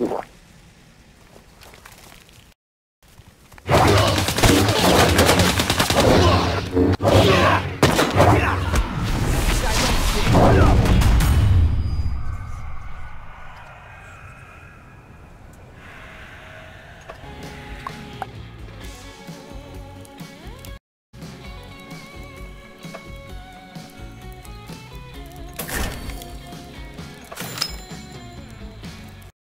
What?